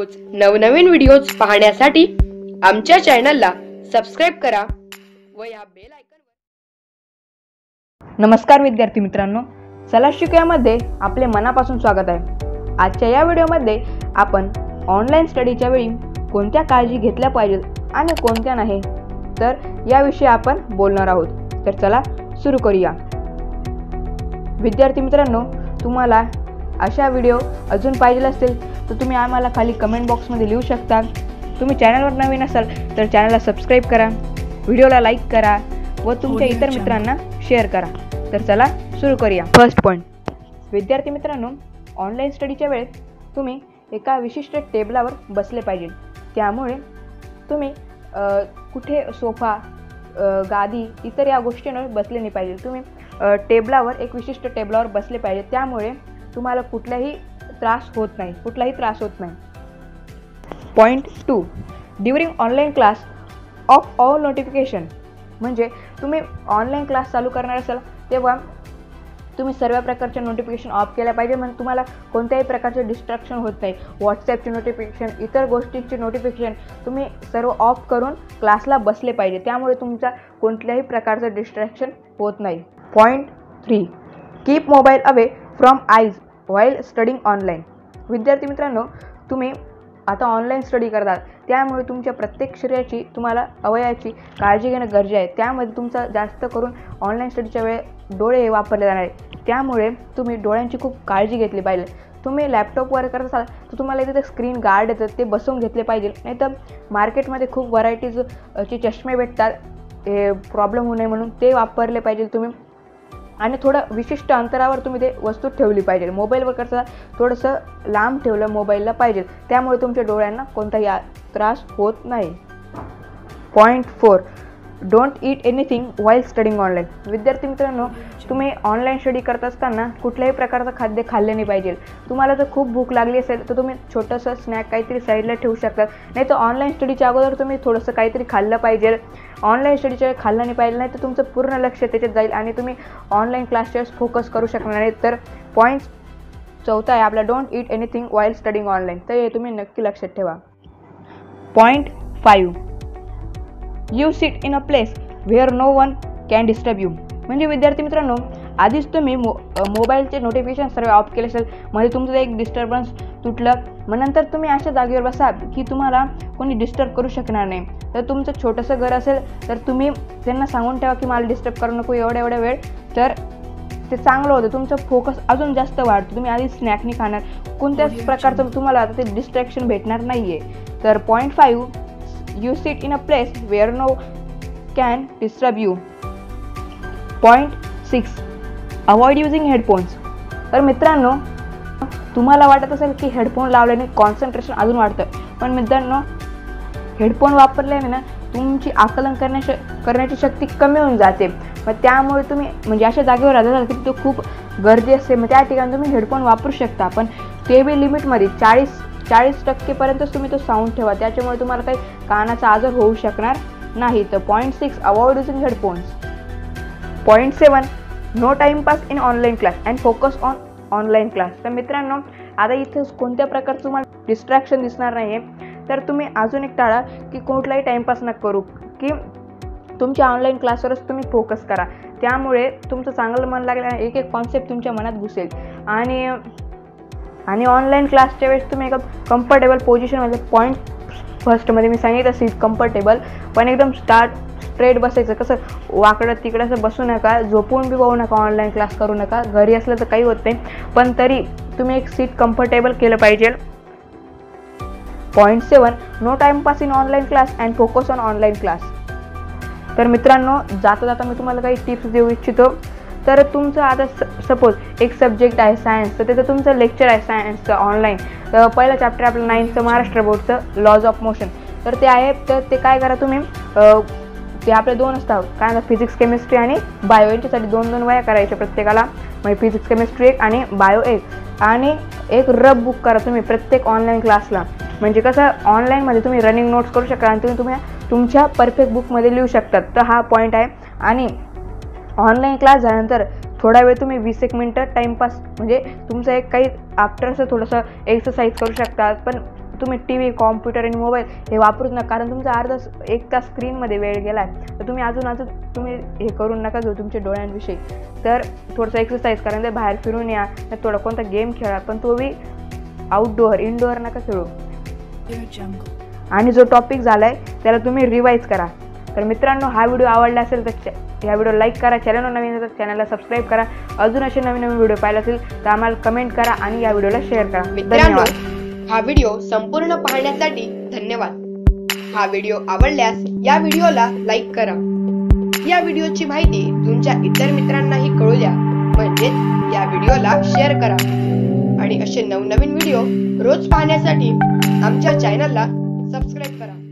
रोज नवनवीन व्हिडिओज पाहण्यासाठी आमच्या चॅनलला सबस्क्राईब करा व या बेल आयकॉन नमस्कार विद्यार्थी मित्रांनो. चला शिकूयामध्ये आपले मनापासून स्वागत आहे. आजच्या या व्हिडिओमध्ये आपण ऑनलाईन स्टडीच्या वेळी कोणत्या काळजी घेतल्या पाहिजेत आणि कोणत्या नाही तर याविषयी आपण बोलणार आहोत. तर चला सुरू करूया. विद्यार्थी मित्रांनो तुम्हाला अशा व्हिडिओ अजून पाहिजे असतील तर तुम्ही आम्हाला खाली कमेंट बॉक्समध्ये लिहू शकता. तुम्ही चॅनलवर नवीन असाल तर चॅनलला सबस्क्राईब करा व्हिडिओला लाईक करा व तुमच्या इतर मित्रांना शेअर करा. तर चला सुरू करूया. फर्स्ट पॉईंट विद्यार्थी मित्रांनो ऑनलाईन स्टडीच्या वेळेत तुम्ही एका विशिष्ट टेबलावर बसले पाहिजे. त्यामुळे तुम्ही कुठे सोफा गादी इतर या गोष्टींवर बसले नाही पाहिजे. तुम्ही टेबलावर एक विशिष्ट टेबलावर बसले पाहिजे. त्यामुळे तुम्हाला कुठलाही त्रास होत नाही कुठलाही त्रास होत नाही. Point two during online class off all notification म्हणजे तुम्ही ऑनलाईन क्लास चालू करणार असाल तेव्हा तुम्ही सर्व प्रकारचे नोटिफिकेशन ऑफ केल्या पाहिजे. म्हणजे तुम्हाला कोणत्याही प्रकारचे डिस्ट्रॅक्शन होत नाही. व्हॉट्सॲपचे नोटिफिकेशन इतर गोष्टींचे नोटिफिकेशन तुम्ही सर्व ऑफ करून क्लासला बसले पाहिजे. त्यामुळे तुमचा कोणत्याही प्रकारचं डिस्ट्रॅक्शन होत नाही. Point three keep mobile away from eyes while studying online विद्यार्थी मित्रांनो तुम्ही आता ऑनलाईन स्टडी करतात. त्यामुळे तुमच्या प्रत्येक शरीराची तुम्हाला अवयाची काळजी घेणं गरजे आहे. त्यामध्ये तुमचा जास्त करून ऑनलाईन स्टडीच्या वेळे डोळे हे वापरले जाणार आहे. त्यामुळे तुम्ही डोळ्यांची खूप काळजी घेतली पाहिजे. तुम्ही लॅपटॉपवर करत असाल तर तुम्हाला इथे स्क्रीन गार्ड येतं ते बसवून घेतले पाहिजे. नाही तर मार्केटमध्ये खूप व्हरायटीज चे चष्मे भेटतात. हे प्रॉब्लेम होऊ नये म्हणून ते वापरले पाहिजे तुम्ही. आणि थोडं विशिष्ट अंतरावर तुम्ही ते वस्तू ठेवली पाहिजे. मोबाईलवर कसं थोडंसं लांब ठेवलं मोबाईलला पाहिजे. त्यामुळे तुमच्या डोळ्यांना कोणताही त्रास होत नाही. Point four don't eat anything while studying online विद्यार्थी मित्रांनो तुम्ही ऑनलाईन स्टडी करत असताना कुठल्याही प्रकारचं खाद्य खाल्ले नाही पाहिजे. तुम्हाला जर खूप भूक लागली असेल तर तुम्ही छोटंसं स्नॅक काहीतरी साईडला ठेवू शकतात नाही तर ऑनलाईन स्टडीच्या अगोदर तुम्ही थोडंसं काहीतरी खाल्लं पाहिजे. ऑनलाईन स्टडीच्या खाल्लं नाही पाहिजे नाही तर तुमचं पूर्ण लक्ष त्याच्यात जाईल आणि तुम्ही ऑनलाईन क्लासच्या फोकस करू शकणार नाही. तर पॉईंट चौथा आहे आपला don't eat anything while studying online तर हे तुम्ही नक्की लक्षात ठेवा. Point five you sit in a place where no one can disturb you म्हणजे विद्यार्थी मित्रांनो आधीच तुम्ही मो मोबाईलचे नोटिफिकेशन सर्व ऑफ केले असेल म्हणजे तुमचं एक डिस्टर्बन्स तुटलं मग नंतर तुम्ही अशा जागेवर बसा की तुम्हाला कोणी डिस्टर्ब करू शकणार नाही. तर तुमचं छोटंसं घर असेल तर तुम्ही त्यांना सांगून ठेवा की मला डिस्टर्ब करू नको एवढ्या एवढ्या वेळ. तर ते चांगलं होतं तुमचं फोकस अजून जास्त वाढतो. तुम्ही आधी स्नॅक नाही खाणार. कोणत्याच प्रकारचं तुम्हाला आता ते डिस्ट्रॅक्शन भेटणार नाही आहे तर point five you sit in a place where no can disturb you point six avoid using headphones तर मित्रांनो तुम्हाला वाटत असेल की हेडफोन लावल्याने कॉन्सन्ट्रेशन अजून वाढतं पण मित्रांनो हेडफोन वापरल्याने ना तुमची आकलन करण्या श करण्याची शक्ती कमी होऊन जाते. मग त्यामुळे तुम्ही म्हणजे अशा जागेवर राहता की तिथं खूप गर्दी असते. मग त्या ठिकाणी तुम्ही हेडफोन वापरू शकता. पण ते बी लिमिटमध्ये चाळीस चाळीस टक्केपर्यंतच तुम्ही तो साऊंड ठेवा. त्याच्यामुळे तुम्हाला काही कानाचा आजार होऊ शकणार नाही. तर point six avoid using headphones point seven no timepass in online class and focus on online class तर मित्रांनो आता इथं कोणत्या प्रकारचं तुम्हाला डिस्ट्रॅक्शन दिसणार नाही आहे तर तुम्ही अजून एक टाळा की कुठलाही टाईमपास न करू. की तुमच्या ऑनलाईन क्लासवरच तुम्ही फोकस करा. त्यामुळे तुमचं चांगलं मन लागलं एक एक कॉन्सेप्ट तुमच्या मनात घुसेल. आणि आणि ऑनलाईन क्लासच्या वेळेस तुम्ही एका कम्फर्टेबल पोझिशनमध्ये पॉईंट फर्स्टमध्ये मी सांगितलं सीट कम्फर्टेबल पण एकदम स्टार्ट स्ट्रेट बसायचं. कसं वाकडं तिकडं असं बसू नका झोपून बी पाहू नका ऑनलाईन क्लास करू नका. घरी असलं तर काही होत नाही. पण तरी तुम्ही एक सीट कम्फर्टेबल केलं पाहिजे. Point seven no timepass in online class and focus on online class तर मित्रांनो जाता जाता मी तुम्हाला काही टिप्स देऊ इच्छितो. तर तुमचं आता स सपोज एक सब्जेक्ट आहे सायन्स तर त्याचं तुमचं लेक्चर आहे सायन्सचं ऑनलाईन तर पहिलं चॅप्टर आपलं नाईन्थचं महाराष्ट्र बोर्डचं लॉज ऑफ मोशन तर ते आहे तर ते काय करा तुम्ही? ते आपले दोन असतात. काय म्हणतात? फिजिक्स केमिस्ट्री आणि बायो यांच्यासाठी दोन दोन वया करायच्या प्रत्येकाला. म्हणजे फिजिक्स केमिस्ट्री एक आणि बायो एक. आणि एक रब बुक करा तुम्ही प्रत्येक ऑनलाईन क्लासला म्हणजे कसं? ऑनलाईनमध्ये तुम्ही रनिंग नोट्स करू शकता आणि तुम्ही तुम्ही तुमच्या परफेक्ट बुकमध्ये लिहू शकतात तर हा पॉईंट आहे. आणि ऑनलाईन क्लास झाल्यानंतर थोडा वेळ तुम्ही वीस एक मिनटं टाईमपास म्हणजे तुमचं एक काही आफ्टर असं थोडंसं एक्सरसाइज करू शकतात पण तुम्ही टी व्ही कॉम्प्युटर आणि मोबाईल हे वापरूच नका कारण तुमचा अर्धा एक तास स्क्रीनमध्ये वेळ गेला आहे तर तुम्ही अजून अजून तुम्ही हे करून नका घेऊ तुमच्या डोळ्यांविषयी. तर थोडंसं एक्सरसाइज करा ते बाहेर फिरून या थोडा कोणता गेम खेळा पण तो बी आउटडोअर इनडोअर नका खेळू. आणि जो टॉपिक झाला आहे त्याला तुम्ही रिवाईज करा. तर मित्रांनो हा व्हिडिओ आवडला असेल तर च- ह्या व्हिडिओ लाईक करा चॅनलवर नवीन असेल तर चॅनलला सबस्क्राईब करा. अजून असे नवीन नवीन व्हिडिओ पाहिजे असेल तर आम्हाला कमेंट करा आणि या व्हिडिओला शेअर करा. मित्रांनो हा व्हिडिओ संपूर्ण पाहण्यासाठी धन्यवाद. हा व्हिडिओ आवडल्यास या व्हिडिओला लाईक करा. या व्हिडिओची माहिती तुमच्या इतर मित्रांनाही कळू द्या. म्हणजेच या व्हिडिओला शेअर करा. आणि असे नवनवीन व्हिडिओ रोज पाहण्यासाठी आमच्या चॅनलला सबस्क्राईब करा.